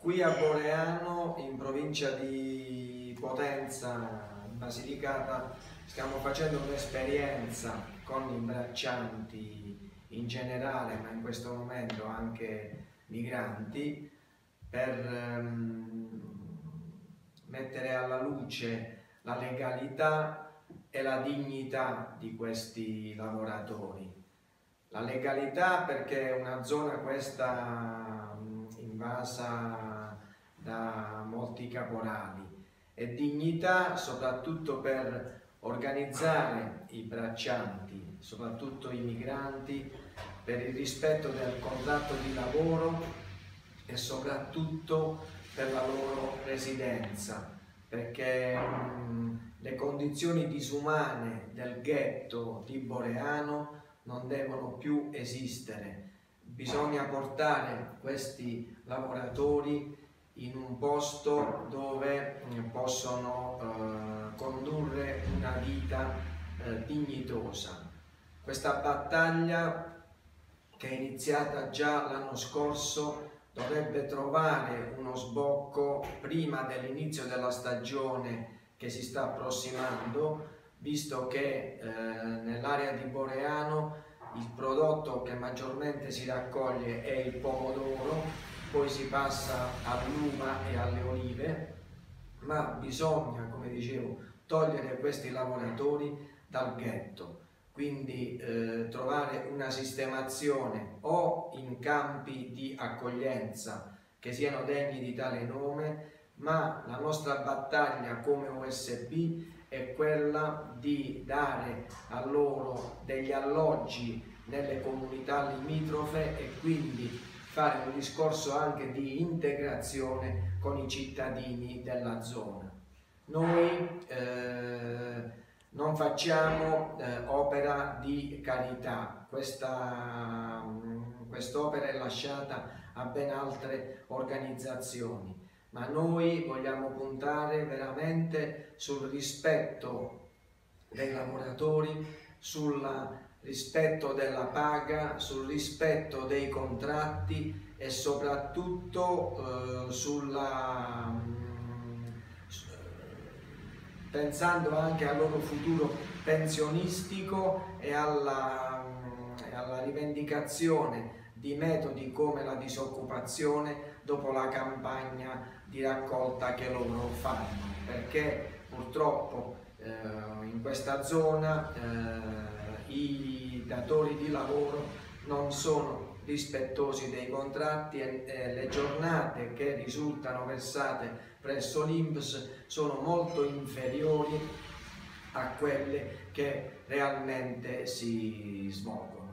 Qui a Boreano, in provincia di Potenza, Basilicata, stiamo facendo un'esperienza con i braccianti in generale, ma in questo momento anche migranti, per um, mettere alla luce la legalità e la dignità di questi lavoratori. La legalità perché è una zona questa invasa da molti caporali. E dignità soprattutto per organizzare i braccianti, soprattutto i migranti, per il rispetto del contratto di lavoro e soprattutto per la loro residenza, perché mh, le condizioni disumane del ghetto di Boreano non devono più esistere bisogna portare questi lavoratori in un posto dove eh, possono eh, condurre una vita eh, dignitosa. Questa battaglia che è iniziata già l'anno scorso dovrebbe trovare uno sbocco prima dell'inizio della stagione che si sta approssimando, visto che eh, nell'area di Boreano il prodotto che maggiormente si raccoglie è il pomodoro, poi si passa all'uva e alle olive, ma bisogna, come dicevo, togliere questi lavoratori dal ghetto, quindi eh, trovare una sistemazione o in campi di accoglienza che siano degni di tale nome, ma la nostra battaglia come OSB è quella di dare a loro degli alloggi nelle comunità limitrofe e quindi fare un discorso anche di integrazione con i cittadini della zona. Noi eh, non facciamo eh, opera di carità, questa quest'opera è lasciata a ben altre organizzazioni ma noi vogliamo puntare veramente sul rispetto dei lavoratori, sul rispetto della paga, sul rispetto dei contratti e soprattutto eh, sulla, mm, pensando anche al loro futuro pensionistico e alla, mm, alla rivendicazione di metodi come la disoccupazione dopo la campagna di raccolta che loro fanno, perché purtroppo eh, in questa zona eh, i datori di lavoro non sono rispettosi dei contratti e, e le giornate che risultano versate presso l'Inps sono molto inferiori a quelle che realmente si svolgono.